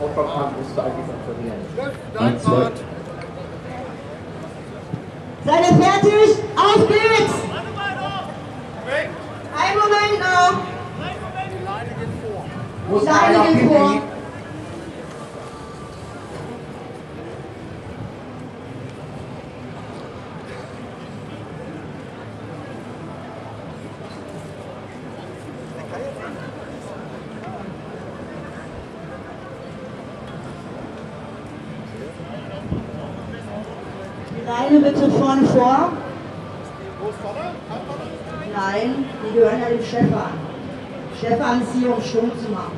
Aufwand musste eigentlich verlieren. Dein. Seid ihr fertig? Auf geht's! Ein Moment noch! Muss Die Leine einer geht Pipi? vor. Die Leine bitte vorne vor. Nein, die gehören ja dem Stefan. Stefan ist hier, um Strom zu machen.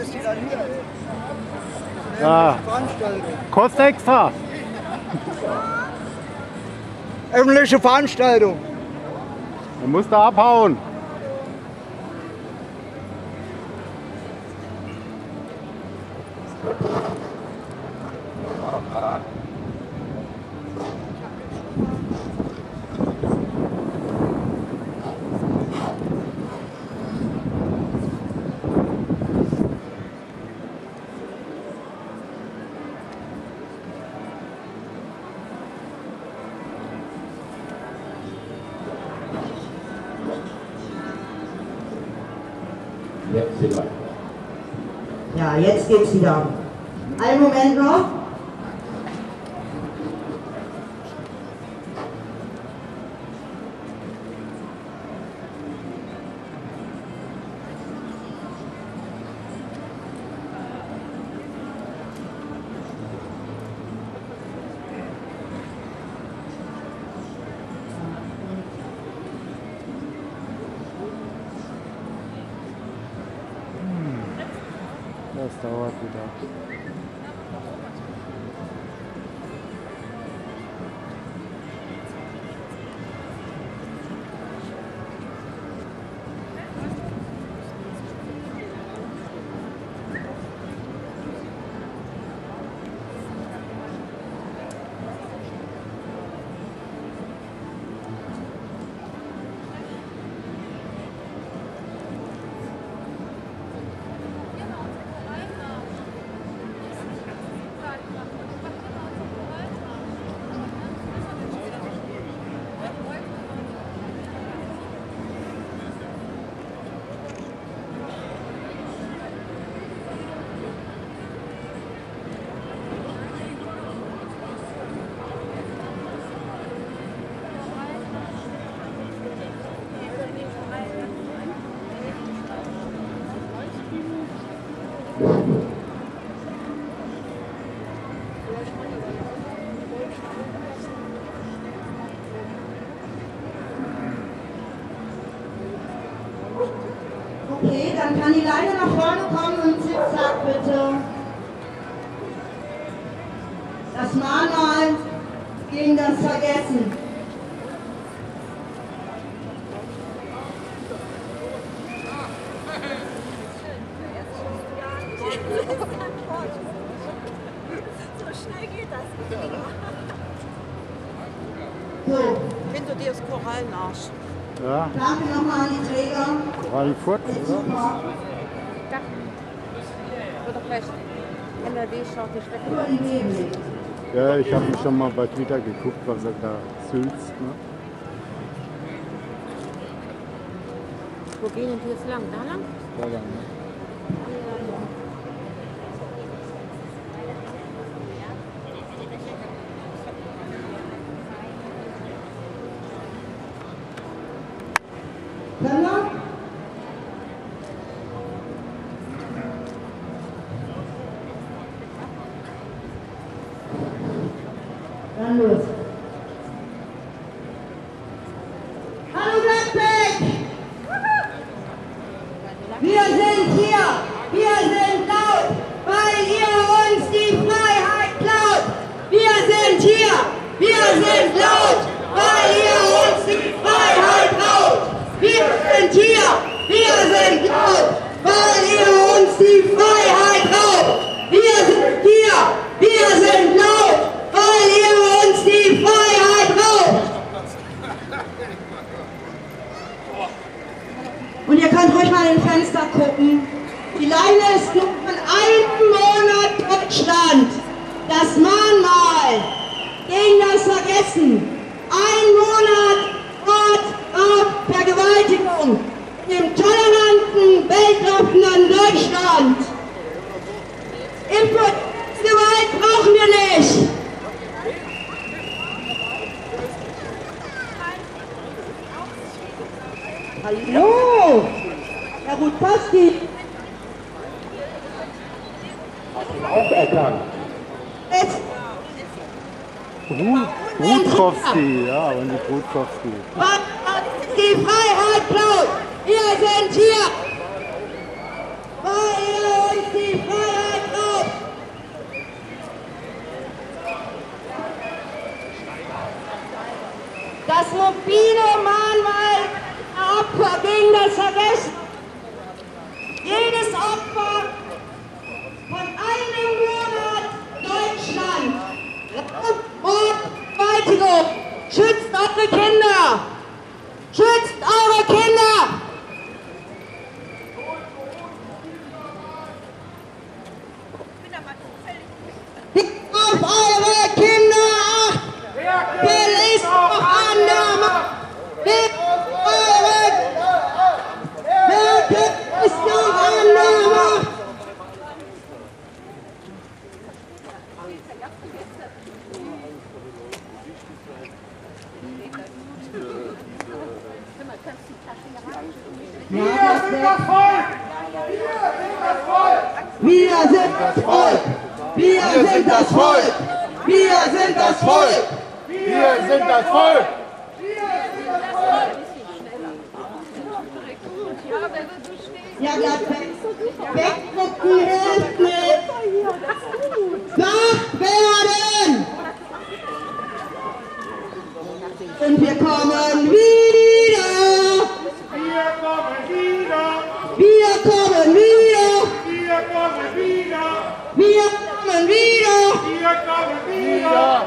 Ist die dann hier. Ja. öffentliche Veranstaltung. Kostet extra. Öffentliche Veranstaltung. Dann musst du abhauen. Jetzt Das dauert So, Hinter dir ist Korallenarsch. Ja, danke nochmal an die Träger. Korallenfurt, oder? super. Wird doch gleich NRW schaut die Nebel. Ja, ich habe schon mal bei Twitter geguckt, was er da sülzt. Ne? Wo gehen denn die jetzt lang? Da lang? Da lang, ne? Können wir? Dann los. Hallo Gladbeck! Wir sind hier, wir sind laut, weil ihr uns die Freiheit klaut. Wir sind hier, wir sind laut, weil ihr uns die Freiheit klaut. Wir sind hier, wir sind laut, weil ihr uns die Freiheit raubt. Wir sind hier, wir sind laut, weil ihr uns die Freiheit raubt. Und ihr könnt ruhig mal in den Fenster gucken. Die Leine ist nur von einem Monat Deutschland. Das Mahnmal gegen das Vergessen. Ein Monat Wort auf Vergewaltigung in dem toleranten, Deutschland. Impotenzgewalt brauchen wir nicht. Hallo, Herr Rudkowski. Auch erkannt. Jetzt Brut, Brutkowski, ja, und die Brutkowski. was die Freiheit klaut. Wir sind hier, weil ihr uns die Freiheit raubt. Das mobile Mahnmal Opfer gegen das Vergessen. Jedes Opfer von einem Monat Deutschland. Mord. Schützt eure Kinder. Schützt eure Kinder. Gebt auf eure Kinder acht. Wer ist noch an der Macht? Gebt auf eure Wer ist noch an der Macht? Wir sind das Volk! Wir sind das Volk! Wir sind das Volk! Wir sind das Volk! Wir sind das Volk! Ja, ja, weggucken hilft nicht! Wach werden! Und wir kommen wieder! Wir kommen wieder! Wir kommen wieder! Wir kommen wieder! Wir kommen wieder! Wir kommen wieder!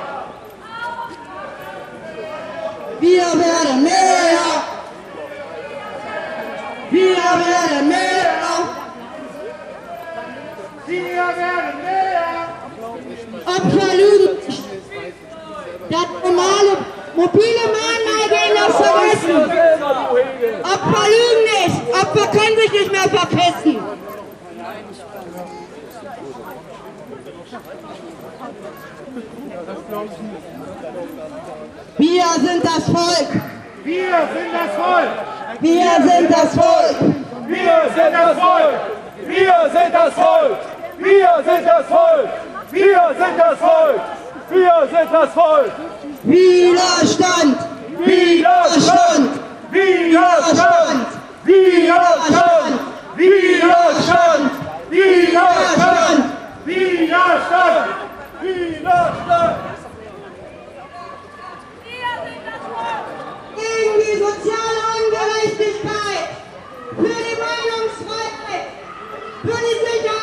Wir werden mehr! Wir werden mehr! Wir werden mehr! Nicht. Das normale mobile gegen das Vergessen. Opfer lügen nicht. Opfer können sich nicht mehr verpissen. Wir sind das Volk. Wir sind das Volk! Wir sind das Volk. Wir sind das Volk! Wir sind das Volk! Wir sind das Volk! Wir sind das Volk! Wir sind das Volk! Widerstand. Widerstand. Widerstand! Widerstand! Widerstand! Widerstand! Widerstand! Widerstand! Gegen die soziale Ungerechtigkeit. Für die Meinungsfreiheit. Für die Sicherheit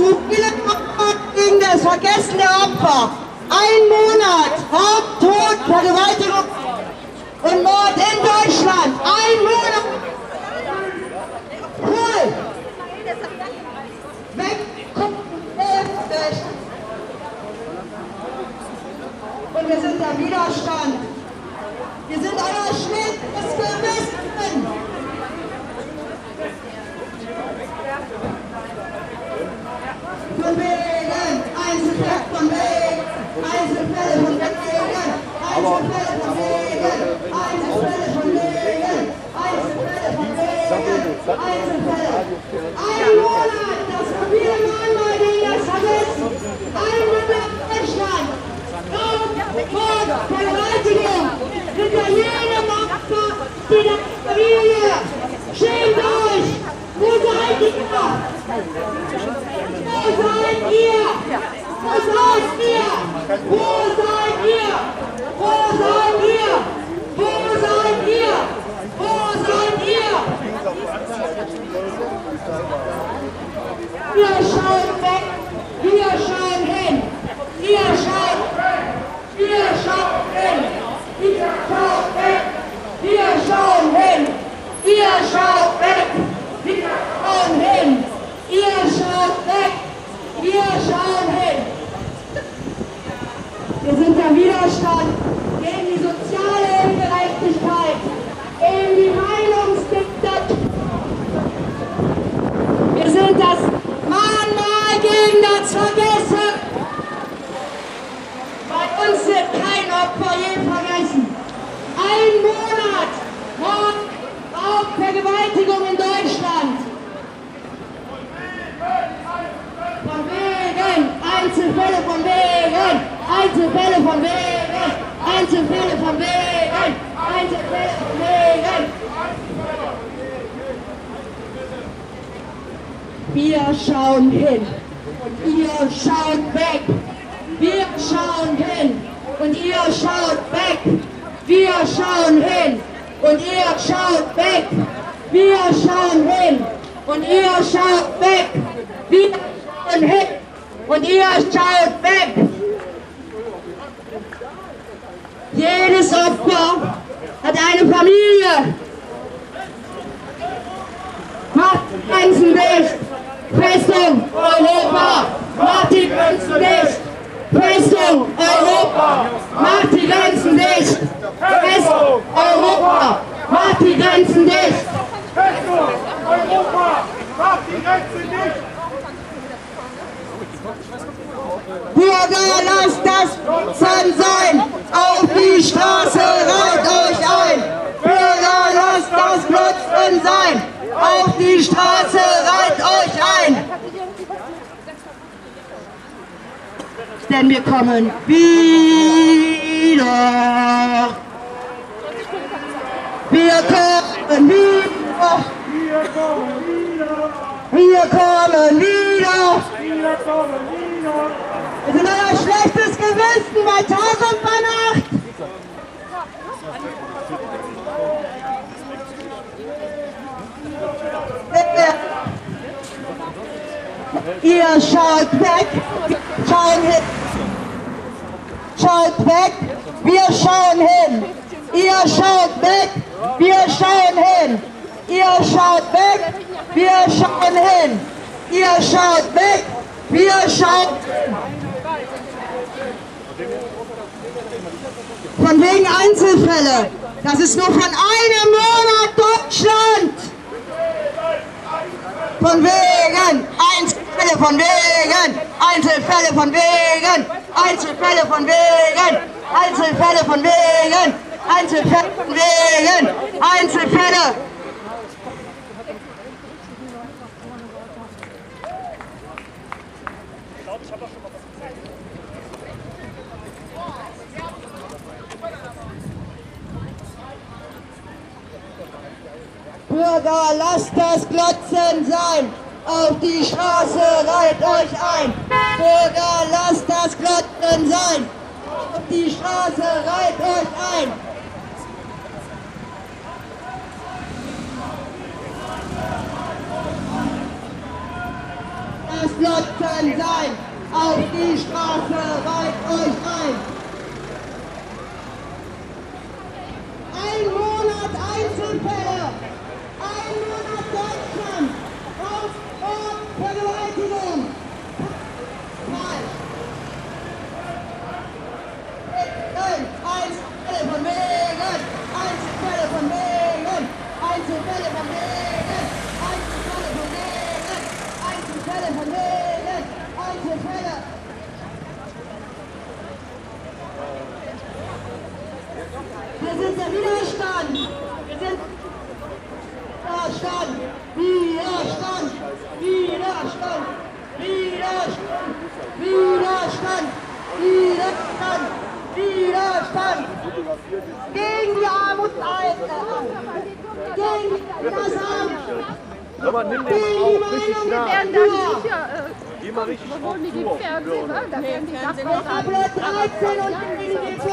Das mobile Opfer gegen das vergessene Opfer. Ein Monat Raub, Tod, Vergewaltigung und Mord in Deutschland. Ein Monat. Einzelfälle von wegen, Einzelfälle von wegen, Einzelfälle von wegen. Wir schauen hin und ihr schaut weg. Wir schauen hin und ihr schaut weg. Wir schauen hin und ihr schaut weg. Wir schauen hin und ihr schaut weg. Wir schauen hin und ihr schaut weg. Jedes Opfer hat eine Familie. Macht die Grenzen dicht. Festung Europa. Macht die Grenzen dicht. Festung Europa. Macht die Grenzen dicht. Festung Europa. Macht die Grenzen dicht. Festung Europa! Macht die Grenze nicht! Bürger, lasst das Nutzen sein. Auf die Straße reiht euch ein. Bürger, lasst das Nutzen sein. Auf die Straße reiht euch ein. Denn wir kommen wieder. Wir kommen wieder. Wir kommen wieder! Wir kommen wieder. Wir kommen wieder! Wir sind euer schlechtes Gewissen bei Tag und bei Nacht. Ihr schaut weg, schauen hin. Schaut weg, wir schauen hin. Ihr schaut weg, wir schauen hin. Ihr schaut weg, wir schauen hin. Ihr schaut weg, wir schauen Von wegen Einzelfälle. Das ist nur von einem Monat Deutschland. Von wegen Einzelfälle von wegen. Einzelfälle von wegen. Einzelfälle von wegen. Einzelfälle von wegen. Einzelfälle von wegen. Einzelfälle. Bürger, lasst das Glotzen sein. Auf die Straße reiht euch ein. Bürger, lasst das Glotzen sein. Auf die Straße reiht euch ein. Das Glotzen sein. Auf die Straße reiht euch. Ein Monat Einzelfälle. Ein Monat Deutschland. Auf und Vergewaltigung. Falsch. Nein, Einzelfälle von wegen. Einzelfälle von wegen. Einzelfälle von wegen. Einzelfälle von wegen. Einzelfälle von wegen. Einzelfälle. Wir sind der Widerstand. Wir sind Widerstand. Widerstand. Widerstand. Widerstand. Widerstand. Widerstand. Widerstand. Gegen die Armut. Gegen das Armut. Aber nimm den Gegen auch die richtig nah. Geh mal richtig Wurden die wa? Da werden die Sachen Tablet 13 und gegen die 5.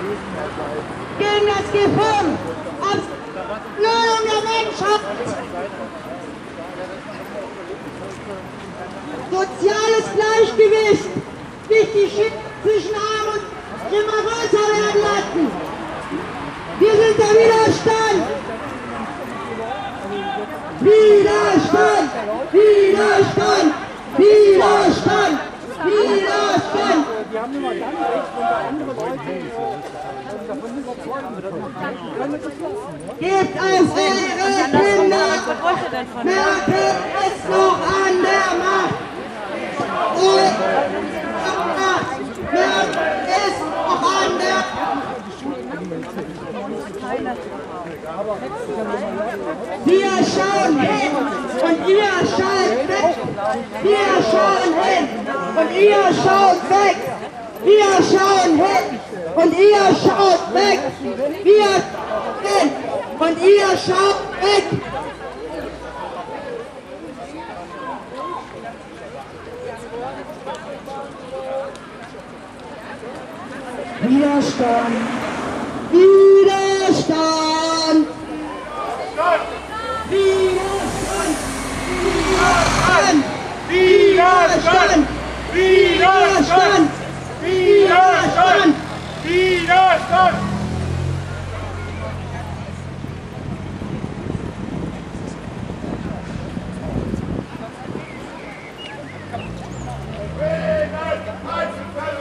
Gegen das G5. Ablehnung der Menschheit. Soziales Gleichgewicht. Nicht die Schere zwischen Arm und immer größer werden lassen. Wir sind der Widerstand. Widerstand! Widerstand! Widerstand! Widerstand! Gebt auf eure Kinder! Merkel ist noch an der Macht! Und Merkel ist noch an der Wir schauen hin und ihr schaut weg. Wir schauen hin und ihr schaut weg. Wir schauen hin und ihr schaut weg. Wir hin und ihr schaut weg. Widerstand. Widerstand. Widerstand! Widerstand! Widerstand! Widerstand! Widerstand!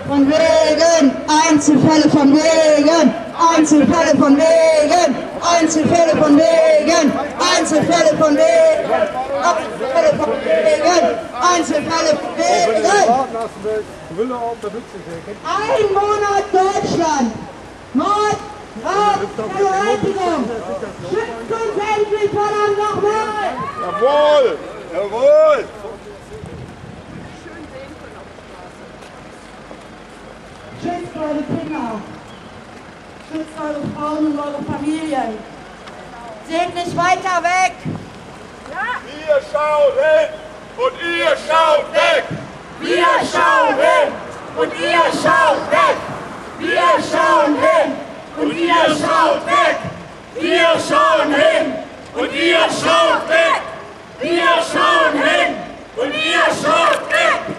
Von wegen! Einzelfälle von wegen! Einzelfälle von wegen! Einzelfälle von wegen! Einzelfälle von wegen! Einzelfälle von wegen! Einzelfälle von wegen! Brille auf, damit sie Ein Monat Deutschland! Mord, Raub, Vergewaltigung! Schützt uns endlich verdammt nochmal! Jawohl! Jawohl! Schützt eure Kinder. Schützt eure Frauen und eure Familien. Seht nicht weiter weg. Wir schauen hin und ihr schaut weg! Wir schauen hin und ihr schaut weg. Wir schauen hin und ihr schaut weg. Wir schauen hin und ihr schaut weg! Wir schauen hin und ihr schaut weg!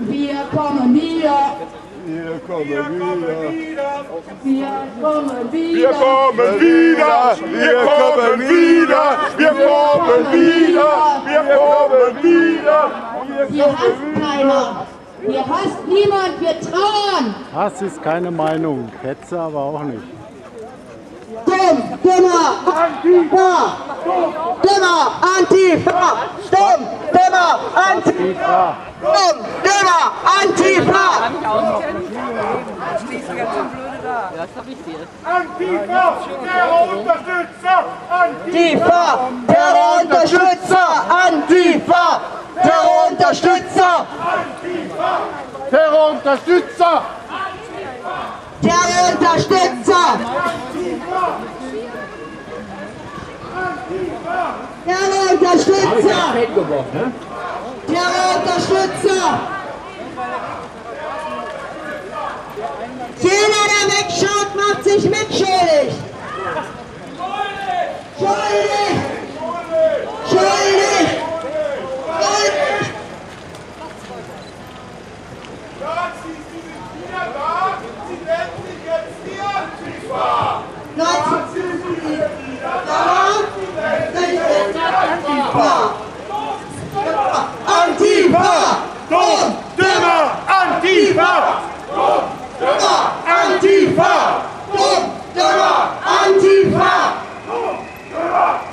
Wir kommen wieder. Wir kommen wieder. Wir kommen wieder. Wir kommen wieder. Wir kommen wieder. Wir kommen wieder. Wir kommen wieder. Wir Hier hasst keiner. Hier hasst niemand. Wir trauern. Hass ist keine Meinung, Hetze aber auch nicht. Dumm, dummer, Antifa. Dummer, Antifa. Dumm, dummer, Antifa. Dumm, dummer, Antifa. Antifa, Terrorunterstützer, Antifa, Antifa, Terrorunterstützer, Antifa, Terrorunterstützer, Terrorunterstützer! Terrorunterstützer. Terrorunterstützer. Terrorunterstützer. Jeder, der wegschaut, macht sich mitschuldig. Schuldig. Schuldig. Schuldig. Nazis, die sind wieder da. Sie nennen sich jetzt die Antifa. Nazis. Die sind wieder Antifa! Dumm, dümmer, Antifa. Antifa! Dumm, dümmer, Antifa!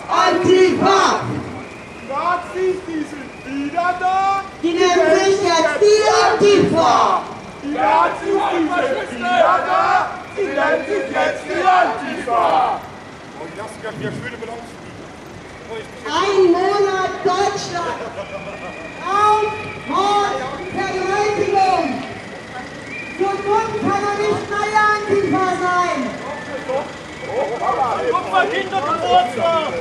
Antifa! Nazis, die sind wieder da. Die nennen sich jetzt die Antifa! Die Nazis, die sind wieder da. Sie nennen sich jetzt die Antifa. Ein Monat Deutschland! Raum, Mord, Vergewaltigung! So dumm kann er nicht der Antifa sein! Kindergeburtstag.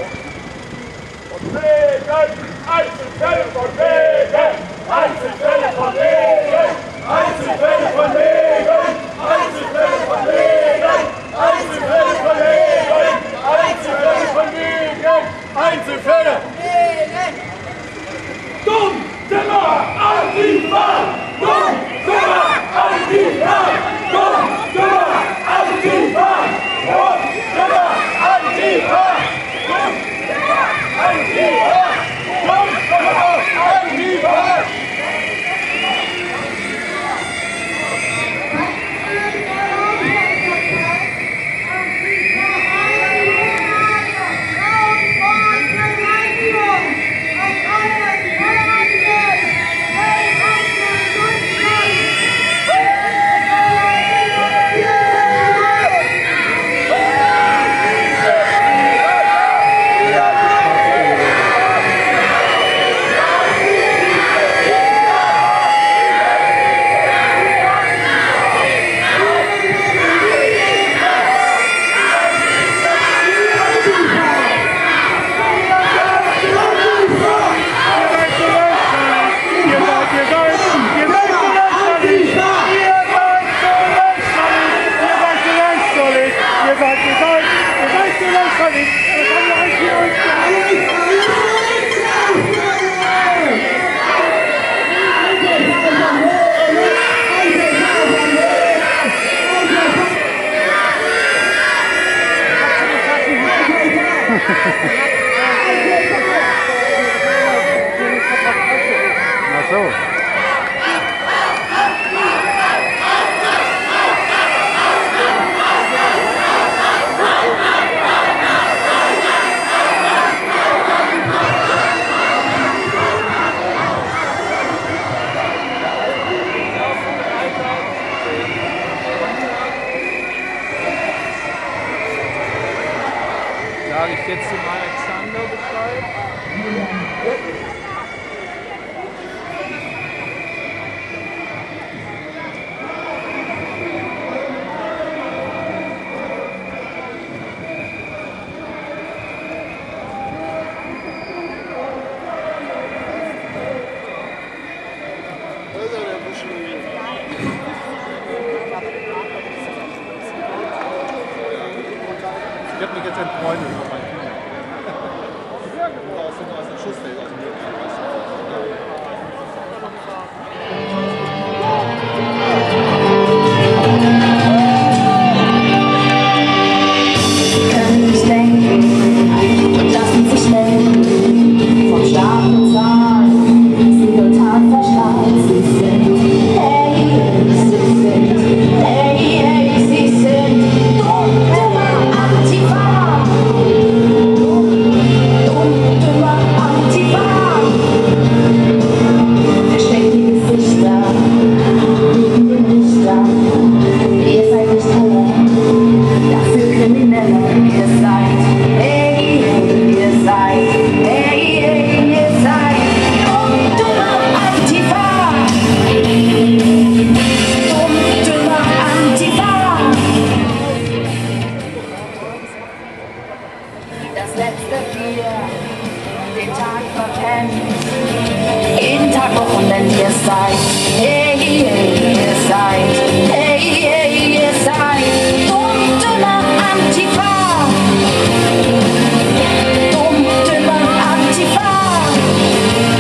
Von Wegen, Einzelfälle von Wegen, Einzelfälle von Wegen, Einzelfälle von Wegen, Einzelfälle von Wegen, Einzelfälle von Wegen, Einzelfälle von Wegen, Einzelfälle. Dumm, Dimmer, Antifa! Dumm, Dimmer, Antifa! Dumm, Dimmer, Antifa! Dumm, Dimmer, Antifa!